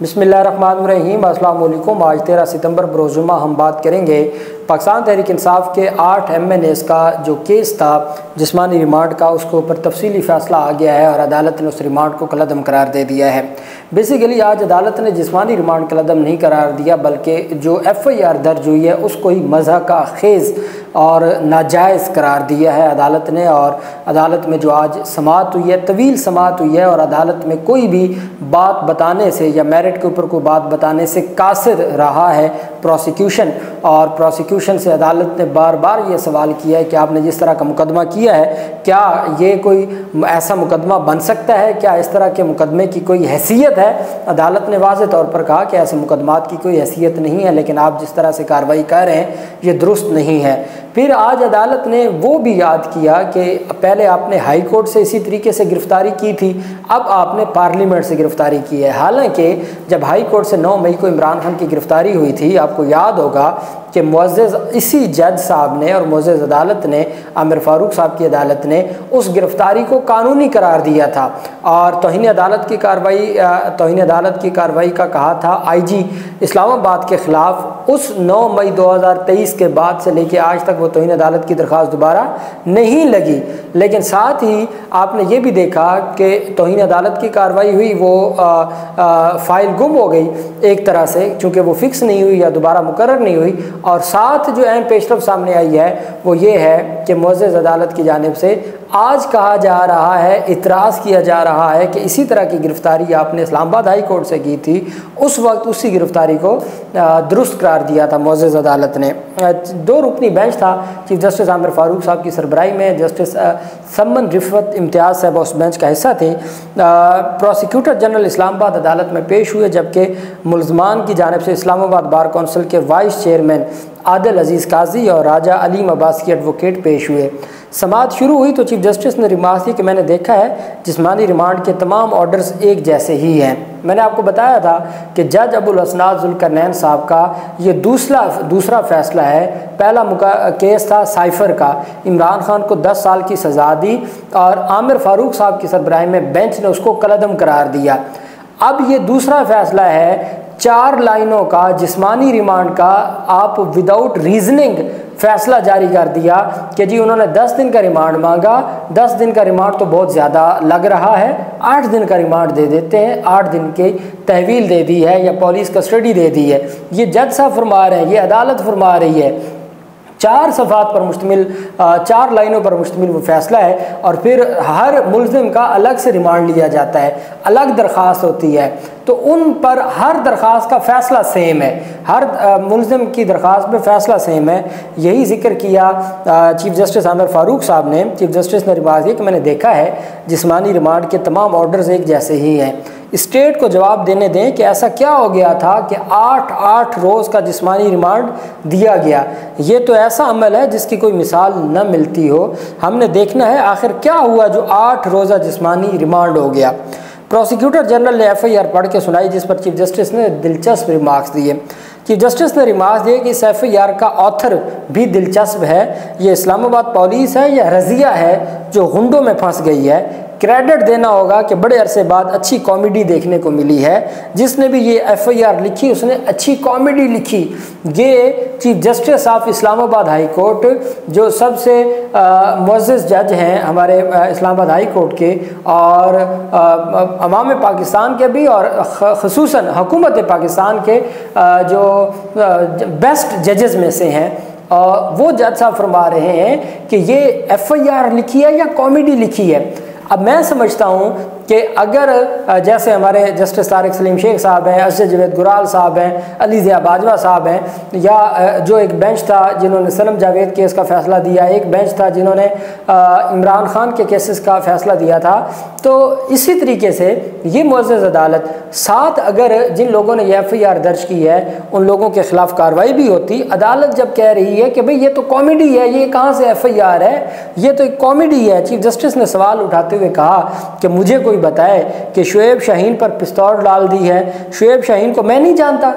बिसमीम अल्लाम आज तेरह सितंबर बरोजुमा हम बात करेंगे पाकिस्तान तहरीक इंसाफ के आठ एम एन एस का जो केस था, जिसमानी रिमांड का, उसके ऊपर तफसीली फ़ैसला आ गया है और अदालत ने उस रिमांड को कलदम करार दे दिया है। बेसिकली आज अदालत ने जिसमानी रिमांड कलदम नहीं करार दिया, बल्कि जो एफ़ आई आर दर्ज हुई है, उसको ही मज़ह का खेज़ और नाजायज़ करार दिया है अदालत ने। और अदालत में जो आज समात हुई है, तवील समात हुई है, और अदालत में कोई भी बात बताने से या मेरिट के ऊपर कोई बात बताने से कासिर रहा है प्रोसिक्यूशन। और प्रोसिक्यूशन से अदालत ने बार बार ये सवाल किया है कि आपने जिस तरह का मुकदमा किया है, क्या ये कोई ऐसा मुकदमा बन सकता है? क्या इस तरह के मुकदमे की कोई हैसियत है? अदालत ने वाज तौर पर कहा कि ऐसे मुकदमात की कोई हैसियत नहीं है, लेकिन आप जिस तरह से कार्रवाई कर रहे हैं, ये दुरुस्त नहीं है। फिर आज अदालत ने वो भी याद किया कि पहले आपने हाई कोर्ट से इसी तरीके से गिरफ़्तारी की थी, अब आपने पार्लियामेंट से गिरफ़्तारी की है। हालाँकि जब हाई कोर्ट से 9 मई को इमरान खान की गिरफ़्तारी हुई थी, आपको याद होगा कि मुआज़ इसी जज साहब ने और मुआज़ अदालत ने, आमिर फ़ारूक साहब की अदालत ने उस गिरफ़्तारी को कानूनी करार दिया था। और तोहन अदालत की कार्रवाई तोहन अदालत की कार्रवाई का कहा था आई जी इस्लामाबाद के ख़िलाफ़ उस नौ मई 2023 के बाद से लेकर आज तक वो तोहन अदालत की दरख्वास्त दोबारा नहीं लगी। लेकिन साथ ही आपने ये भी देखा कि तोहन अदालत की कार्रवाई हुई वो आ, आ, फ़ाइल गुम हो गई एक तरह से चूँकि वो फ़िक्स नहीं हुई या दोबारा मुकर नहीं हुई। और साथ जो अहम पेशरफ सामने आई है वो ये है कि मोज़ अदालत की जानब से आज कहा जा रहा है, इतराज़ किया जा रहा है कि इसी तरह की गिरफ़्तारी आपने इस्लामाबाद हाई कोर्ट से की थी। उस वक्त उसी गिरफ़्तारी को दुरुस्त करार दिया था मोज़ अदालत ने। दो रुकनी बेंच था, चीफ जस्टिस आमिर फ़ारूक साहब की सरबराही में, जस्टिस समन रिफत इम्तियाज़ साहब उस बेंच का हिस्सा थे। प्रोसिक्यूटर जनरल इस्लामाबाद अदालत में पेश हुए, जबकि मुलजमान की जानब से इस्लामाबाद बार कौंसिल के वाइस चेयरमैन आदिल अज़ीज़ काजी और राजा अलीम अब्बास की एडवोकेट पेश हुए। समात शुरू हुई तो चीफ जस्टिस ने रिमार्क दी कि मैंने देखा है, जिसमानी रिमांड के तमाम ऑर्डर्स एक जैसे ही हैं। मैंने आपको बताया था कि जज अबुल असनाजुल्करनैन साहब का ये दूसरा दूसरा फैसला है। पहला केस था साइफ़र का। इमरान खान को 10 साल की सज़ा दी और आमिर फ़ारूक साहब की सरबराही में बेंच ने उसको कलदम करार दिया। अब ये दूसरा फैसला है चार लाइनों का जिस्मानी रिमांड का आप विदाउट रीजनिंग फैसला जारी कर दिया कि जी उन्होंने 10 दिन का रिमांड मांगा। 10 दिन का रिमांड तो बहुत ज़्यादा लग रहा है। 8 दिन का रिमांड दे देते हैं। 8 दिन की तहवील दे दी है या पुलिस कस्टडी दे दी है। ये जज साहब फरमा रहे हैं, ये अदालत फरमा रही है। चार सफ़ात पर मुश्तमिल चार लाइनों पर मुश्तमिल वो फैसला है और फिर हर मुलजिम का अलग से रिमांड लिया जाता है, अलग दरख्वास्त होती है। तो उन पर हर दरख्वास्त का फ़ैसला सेम है, हर मुलजिम की दरख्वास्त में फ़ैसला सेम है। यही ज़िक्र किया चीफ जस्टिस आमिर फ़ारूक साहब ने। चीफ जस्टिस ने किया कि मैंने देखा है, जिसमानी रिमांड के तमाम ऑर्डर्स एक जैसे ही हैं। स्टेट को जवाब देने दें कि ऐसा क्या हो गया था कि आठ आठ रोज़ का जिस्मानी रिमांड दिया गया। ये तो ऐसा अमल है जिसकी कोई मिसाल न मिलती हो। हमने देखना है आखिर क्या हुआ जो आठ रोज़ा जिस्मानी रिमांड हो गया। प्रोसिक्यूटर जनरल ने एफ़ आई आर पढ़ के सुनाई, जिस पर चीफ जस्टिस ने दिलचस्प रिमार्क्स दिए। चीफ जस्टिस ने रिमार्क्स दिए कि इस एफ़ आई आर का ऑथर भी दिलचस्प है। ये इस्लामाबाद पुलिस है या रजिया है जो गुंडों में फंस गई है। क्रेडिट देना होगा कि बड़े अरसे बाद अच्छी कॉमेडी देखने को मिली है। जिसने भी ये एफ़ आई आर लिखी उसने अच्छी कॉमेडी लिखी। ये chief justice of Islamabad high court जो सबसे मुज्ज़ जज हैं हमारे इस्लामाबाद हाई कोर्ट के और अवाम पाकिस्तान के भी और खसूस हुकूमत पाकिस्तान के आ, जो आ, बेस्ट जजेस में से हैं। और वो जज साहब फरमा रहे हैं कि ये एफ़ आई आर लिखी है या कॉमेडी लिखी है। अब मैं समझता हूँ कि अगर जैसे हमारे जस्टिस तारिक सलीम शेख साहब हैं असद जवेद गुराल साहब हैं, अली ज़िया बाजवा साहब हैं, या जो एक बेंच था जिन्होंने सलम जावेद केस का फ़ैसला दिया, एक बेंच था जिन्होंने इमरान खान के केसेस का फ़ैसला दिया था तो इसी तरीके से ये मुज्ज़ अदालत, साथ अगर जिन लोगों ने एफ़ आई आर दर्ज की है, उन लोगों के ख़िलाफ़ कार्रवाई भी होती, अदालत जब कह रही है कि भाई ये तो कॉमेडी है, ये कहाँ से एफ़ आई आर है, ये तो एक कॉमेडी है, चीफ जस्टिस ने सवाल उठाते हुए कहा कि मुझे कोई बताए कि शुएब शाहीन पर पिस्तौल डाल दी है। शुएब शाहीन को मैं नहीं जानता।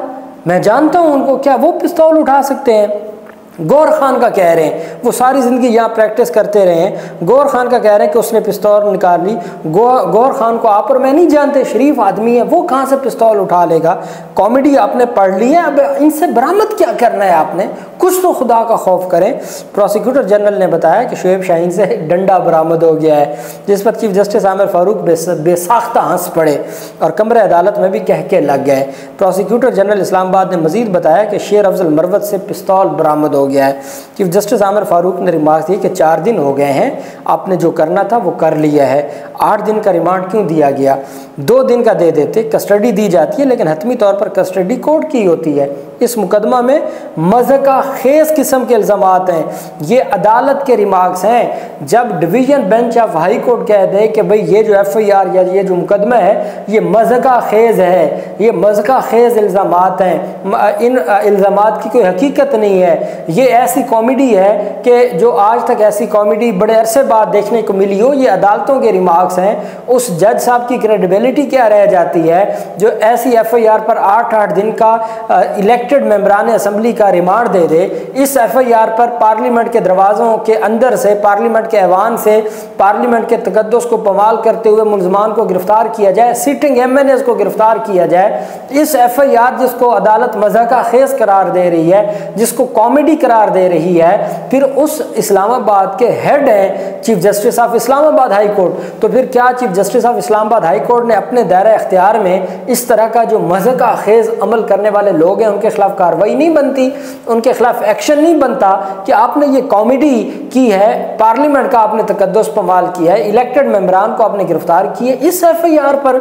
मैं जानता हूँ उनको, क्या वो पिस्तौल उठा सकते हैं? गौर खान का कह रहे हैं, वो सारी ज़िंदगी यहाँ प्रैक्टिस करते रहे हैं। गौर खान का कह रहे हैं कि उसने पिस्तौल निकाल ली। गौ, गौर खान को आप और मैं नहीं जानते, शरीफ आदमी है, वो कहाँ से पिस्तौल उठा लेगा? कॉमेडी आपने पढ़ ली है, अब इनसे बरामद क्या करना है आपने? कुछ तो खुदा का खौफ करें। प्रोसिक्यूटर जनरल ने बताया कि शुएब शाहीन से डंडा बरामद हो गया है, जिस पर चीफ जस्टिस आमिर फारूक बेसाख्ता हंस पड़े और कमर अदालत में भी कह के लग गए। प्रोसिक्यूटर जनरल इस्लामाबाद ने मजीद बताया कि शेर अफजल मरवत से पिस्तौल बरामद हो गया है। चीफ जस्टिस आमिर फारूक ने रिमार्क दिए कि चार दिन हो गए हैं, आपने जो करना था वो कर लिया है। आठ दिन का रिमांड क्यों दिया गया? दो दिन का दे देते, कस्टडी दी जाती है, लेकिन हतमी तौर पर कस्टडी कोर्ट की होती है। इस मुकदमा में मज़का खेज किस्म के इल्ज़ाम हैं। ये अदालत के रिमार्क्स हैं। जब division bench of high court कह दे कि भाई ये जो एफ़ आई आर या ये जो मुकदमा है, ये मज़का खेज़ है। ये मज़का खेज़ इल्ज़ाम हैं। इन इल्ज़ाम की कोई हकीकत नहीं है। ये ऐसी कॉमेडी है कि जो आज तक ऐसी कॉमेडी बड़े अरसे बाद देखने को मिली हो, ये अदालतों के रिमार्क्स हैं। उस जज साहब की क्रेडिबिलिटी क्या रह जाती है, जो ऐसी एफ़ आई आर पर आठ आठ दिन का इलेक्टेड मेम्बरान असम्बली का रिमांड दे दे, इस एफ़ आई आर पर पार्लियामेंट के दरवाज़ों के अंदर से पार्लियामेंट के ऐवान से पार्लियामेंट के तकदस को पमाल करते हुए मुलजमान को गिरफ़्तार किया जाए सिटिंग एम एन को गिरफ़्तार किया जाए, इस एफ़ आई आर जिसको अदालत मज़ा का खेज करार दे रही है, जिसको कॉमेडी करार दे रही है, फिर उस इस्लामाबाद के हेड हैं chief justice of Islamabad high court तो फिर क्या chief justice of Islamabad high court ने अपने दायरा अख्तियार में इस तरह का जो मज़ा का खेज अमल करने वाले लोग हैं, उनके खिलाफ कार्रवाई नहीं बनती, उनके खिलाफ एक्शन नहीं बनता कि आपने ये कॉमेडी की है पार्लियामेंट का आपने तकदस पमाल किया है इलेक्टेड मेम्बरान को आपने गिरफ़्तार किए इस एफ़ पर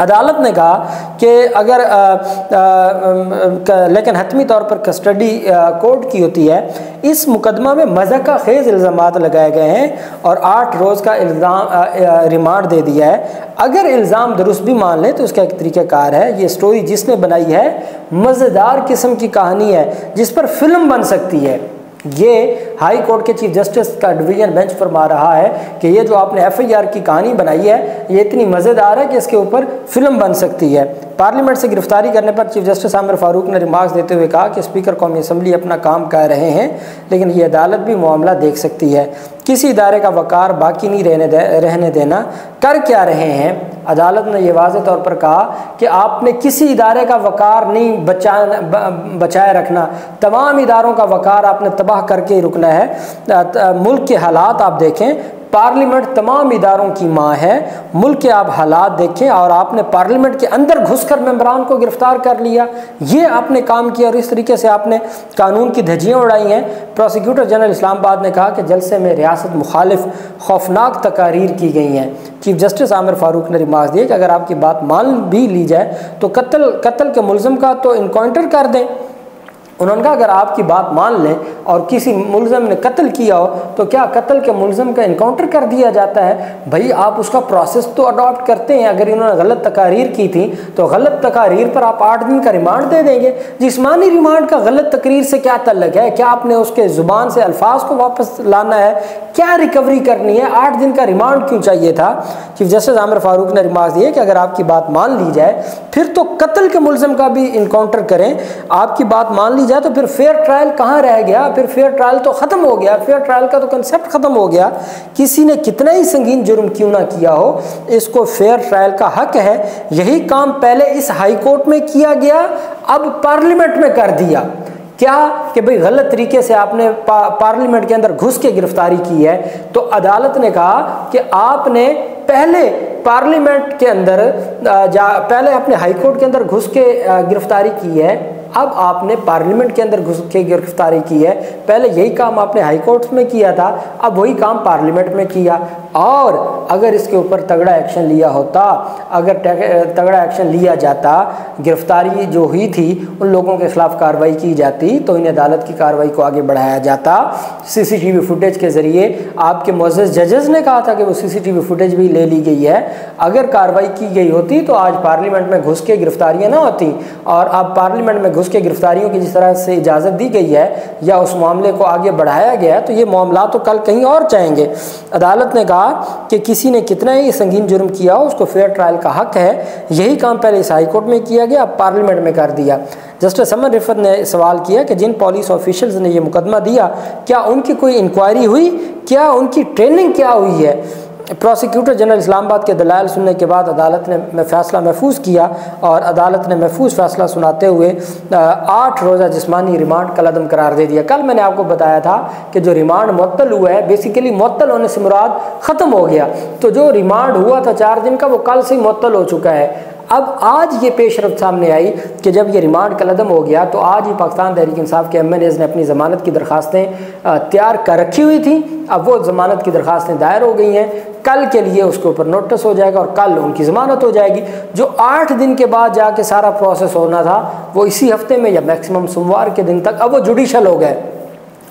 अदालत ने कहा कि अगर आ, आ, आ, लेकिन हतमी तौर पर कस्टडी कोर्ट की होती है इस मुकदमा में मज़ा खेज़ इल्ज़ाम लगाए गए हैं और आठ रोज़ का इल्ज़ाम रिमांड दे दिया है। अगर इल्ज़ाम दुरुस्त भी मान लें तो उसका एक तरीक़ाकार है। ये स्टोरी जिसने बनाई है मज़ेदार किस्म की कहानी है जिस पर फ़िल्म बन सकती है। ये हाई कोर्ट के चीफ जस्टिस का डिवीज़न बेंच फरमा रहा है कि ये जो आपने एफआईआर की कहानी बनाई है, ये इतनी मज़ेदार है कि इसके ऊपर फ़िल्म बन सकती है। पार्लियामेंट से गिरफ्तारी करने पर चीफ जस्टिस आमिर फारूक ने रिमार्क्स देते हुए कहा कि स्पीकर कौमी असम्बली अपना काम कर रहे हैं, लेकिन ये अदालत भी मामला देख सकती है। किसी इदारे का वकार बाकी नहीं रहने दे, रहने देना। कर क्या रहे हैं? अदालत ने यह वाज तौर पर कहा कि आपने किसी इदारे का वकार नहीं बचा बचाए रखना। तमाम इदारों का वकार आपने तबाह करके रुकना है। मुल्क के हालात आप देखें पार्लियामेंट तमाम इदारों की माँ है। मुल्क के आप हालात देखें और आपने पार्लियामेंट के अंदर घुसकर मेम्बरान को गिरफ़्तार कर लिया। ये आपने काम किया और इस तरीके से आपने कानून की धज्जियाँ उड़ाई हैं। प्रोसिक्यूटर जनरल इस्लामाबाद ने कहा कि जलसे में रियासत मुखालिफ खौफनाक तकारीर की गई हैं। चीफ जस्टिस आमिर फारूक ने रिमार्क दिए कि अगर आपकी बात मान भी ली जाए तो कत्ल कत्ल के मुलजम का तो इनकाउंटर कर दें। उन्होंने कहा, अगर आपकी बात मान लें और किसी मुलजम ने कत्ल किया हो तो क्या कत्ल के मुलजम का इनकाउंटर कर दिया जाता है? भाई, आप उसका प्रोसेस तो अडॉप्ट करते हैं। अगर इन्होंने गलत तकारीर की थी तो गलत तकारीर पर आप आठ दिन का रिमांड दे देंगे। जिसमानी रिमांड का गलत तकरीर से क्या तल्लक है? क्या आपने उसके ज़ुबान से अल्फाज को वापस लाना है? क्या रिकवरी करनी है? आठ दिन का रिमांड क्यों चाहिए था? चीफ जस्टिस आमिर फारूक ने रिमार्क दिए कि अगर आपकी बात मान ली जाए, फिर तो कत्ल के मुलजम का भी इनकाउंटर करें। आपकी बात मान ली जाए तो फिर फेयर ट्रायल कहाँ रह गया? फिर फेयर ट्रायल तो ख़त्म हो गया। फेयर ट्रायल का तो कंसेप्ट ख़त्म हो गया। किसी ने कितना ही संगीन जुर्म क्यों ना किया हो इसको फेयर ट्रायल का हक है। यही काम पहले इस हाई कोर्ट में किया गया अब पार्लियामेंट में कर दिया। क्या कि भाई गलत तरीके से आपने पा, पार्लियामेंट के अंदर घुस के गिरफ्तारी की है? तो अदालत ने कहा कि आपने पहले पार्लियामेंट के अंदर जा पहले अपने हाईकोर्ट के अंदर घुस के गिरफ्तारी की है। अब आपने पार्लियामेंट के अंदर घुस के गिरफ्तारी की है। पहले यही काम आपने हाई कोर्ट में किया था, अब वही काम पार्लियामेंट में किया। और अगर इसके ऊपर तगड़ा एक्शन लिया होता, अगर तगड़ा एक्शन लिया जाता, गिरफ्तारी जो हुई थी, उन लोगों के खिलाफ कार्रवाई की जाती तो इन अदालत की कार्रवाई को आगे बढ़ाया जाता। सीसीटीवी फुटेज के ज़रिए आपके मोज़ जजेस ने कहा था कि वो सीसीटीवी फुटेज भी ले ली गई है। अगर कार्रवाई की गई होती तो आज पार्लियामेंट में घुस के गिरफ्तारियाँ ना होती। और आप पार्लियामेंट में घुस के गिरफ्तारियों की जिस तरह से इजाज़त दी गई है या उस मामले को आगे बढ़ाया गया है तो ये मामला तो कल कहीं और जाएँगे। अदालत ने कहा कि किसी ने कितना ही संगीन जुर्म किया हो, उसको फेयर ट्रायल का हक है। यही काम पहले इस हाईकोर्ट में किया गया, अब पार्लियामेंट में कर दिया। जस्टिस अमन रिफत ने सवाल किया कि जिन पुलिस ऑफिशल्स ने यह मुकदमा दिया, क्या उनकी कोई इंक्वायरी हुई? क्या उनकी ट्रेनिंग क्या हुई है? प्रोसिक्यूटर जनरल इस्लामाबाद के दलाल सुनने के बाद अदालत ने फैसला महफूज किया और अदालत ने महफूज फैसला सुनाते हुए आठ रोज़ा जिसमानी रिमांड कलदम करार दे दिया। कल मैंने आपको बताया था कि जो रिमांड मअतल हुआ है बेसिकली मअतल होने से मुराद ख़त्म हो गया। तो जो रिमांड हुआ था चार दिन का, वो कल से ही मअतल हो चुका है। अब आज ये पेशरफ सामने आई कि जब ये रिमांड कलदम हो गया तो आज ही पाकिस्तान तहरीक इंसाफ के एम एन एज़ ने अपनी ज़मानत की दरख्वास्तें तैयार कर रखी हुई थी। अब वो ज़मानत की दरख्वास्तें दायर हो गई हैं। कल के लिए उसके ऊपर नोटिस हो जाएगा और कल उनकी ज़मानत हो जाएगी। जो आठ दिन के बाद जाके सारा प्रोसेस होना था, वो इसी हफ़्ते में या मैक्सिमम सोमवार के दिन तक, अब वो जुडिशल हो गए।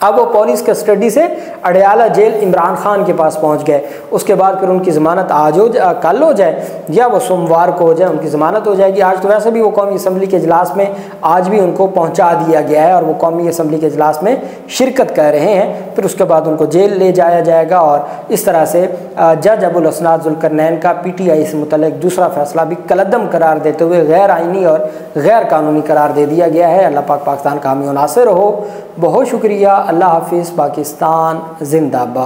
अब वो पुलिस कस्टडी से अडयाला जेल इमरान खान के पास पहुँच गए। उसके बाद फिर उनकी ज़मानत आज हो जा, कल हो जाए, या वो सोमवार को हो जाए, उनकी ज़मानत हो जाएगी। आज तो वैसे भी वो कौमी असम्बली के अजलास में आज भी उनको पहुँचा दिया गया है और वो कौमी असम्बली के अजलास में शिरकत कर रहे हैं। फिर उसके बाद उनको जेल ले जाया जाएगा और इस तरह से जज अबुलसनाजुलकरनैन का पी टी आई से मुतल दूसरा फैसला भी कलदम करार देते हुए गैर आइनी और गैर कानूनी करार दे दिया गया है। अल्लाह पाक पाकिस्तान का हामी नासिर हो। बहुत शुक्रिया अल्लाह हाफिज़ पाकिस्तान जिंदाबाद।